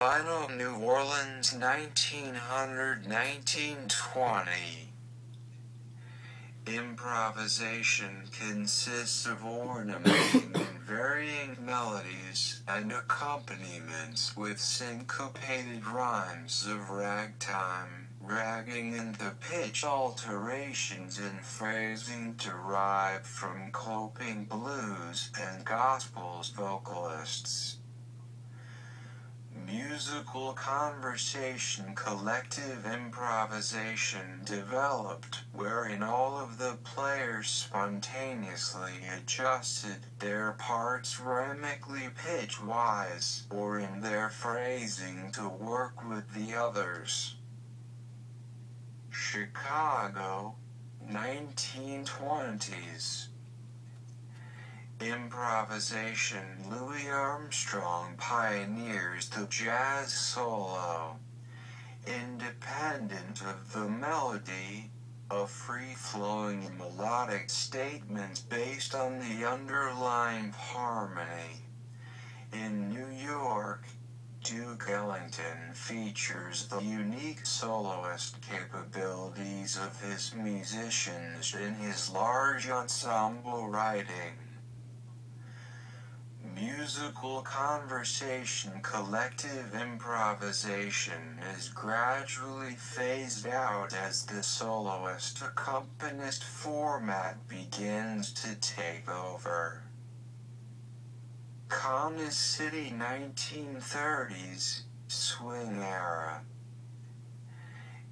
Final New Orleans 1900-1920 Improvisation consists of ornamenting and varying melodies and accompaniments with syncopated rhymes of ragtime, ragging and the pitch alterations in phrasing derived from coping blues and gospels vocalists. Musical conversation collective improvisation developed wherein all of the players spontaneously adjusted their parts rhythmically pitch-wise or in their phrasing to work with the others. Chicago, 1920s Improvisation Louis Armstrong pioneers the jazz solo. Independent of the melody, a free-flowing melodic statement based on the underlying harmony. In New York, Duke Ellington features the unique soloist capabilities of his musicians in his large ensemble writing. Musical conversation collective improvisation is gradually phased out as the soloist accompanist format begins to take over. Kansas City 1930s, swing era.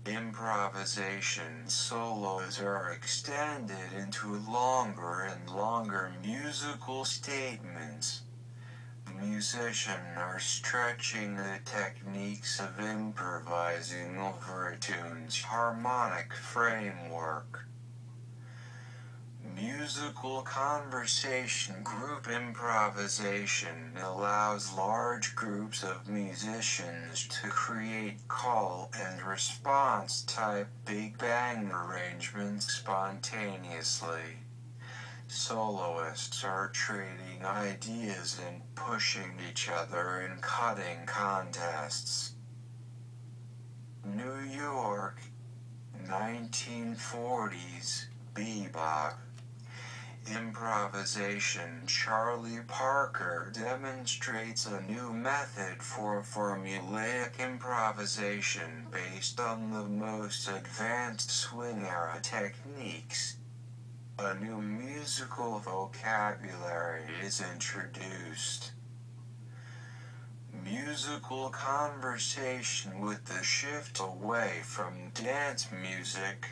Improvisation solos are extended into longer and longer musical statements musicians are stretching the techniques of improvising over a tune's harmonic framework. Musical conversation group improvisation allows large groups of musicians to create call and response type big band arrangements spontaneously. Soloists are trading ideas and pushing each other in cutting contests. New York, 1940s, bebop. Improvisation Charlie Parker demonstrates a new method for formulaic improvisation based on the most advanced swing era techniques. A new musical vocabulary is introduced. Musical conversation with the shift away from dance music.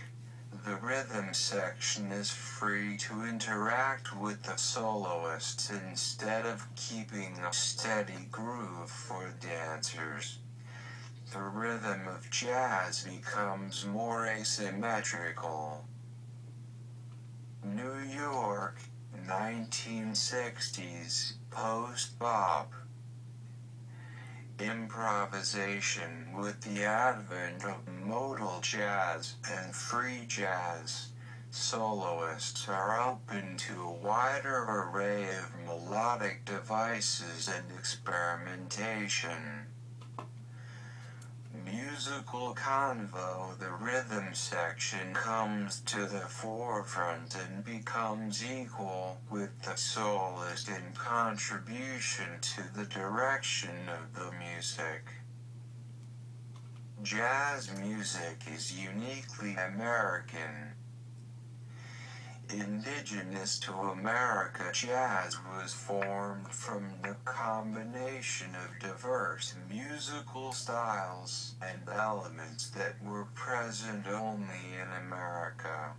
The rhythm section is free to interact with the soloists instead of keeping a steady groove for dancers. The rhythm of jazz becomes more asymmetrical. New York, 1960s, post-bop. Improvisation with the advent of modal jazz and free jazz. Soloists are open to a wider array of melodic devices and experimentation musical convo, the rhythm section comes to the forefront and becomes equal with the soloist in contribution to the direction of the music. Jazz music is uniquely American Indigenous to America jazz was formed from the combination of diverse musical styles and elements that were present only in America.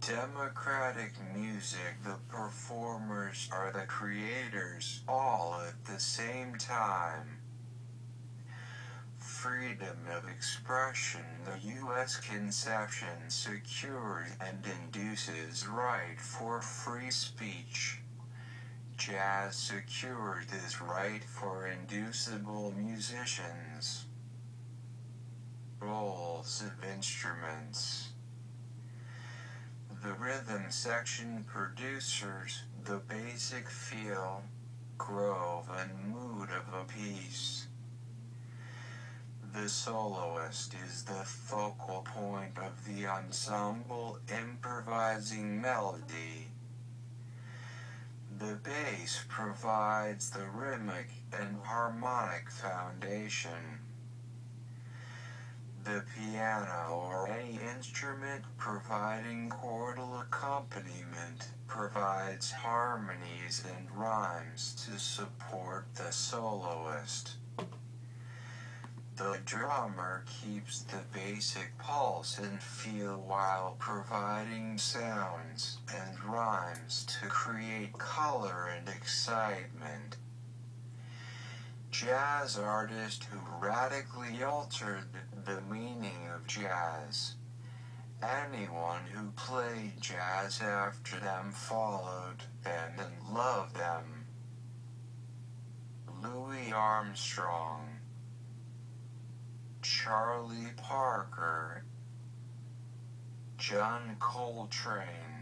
Democratic music, the performers are the creators all at the same time freedom of expression the U.S. conception secures and induces right for free speech. Jazz secured this right for inducible musicians. Roles of instruments. The rhythm section producers the basic feel grove and mood of a piece. The soloist is the focal point of the ensemble improvising melody. The bass provides the rhythmic and harmonic foundation. The piano or any instrument providing chordal accompaniment provides harmonies and rhymes to support the soloist. The drummer keeps the basic pulse and feel while providing sounds and rhymes to create color and excitement. Jazz artist who radically altered the meaning of jazz. Anyone who played jazz after them followed them and loved them. Louis Armstrong Charlie Parker, John Coltrane.